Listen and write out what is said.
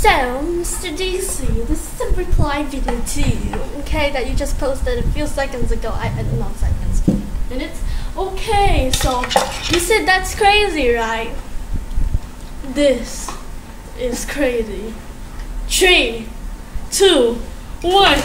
So, Mr. DC, this is a reply video to you, okay, that you just posted a few seconds ago. I, I not seconds, minutes. Okay, so you said that's crazy, right? This is crazy. Three, two, one.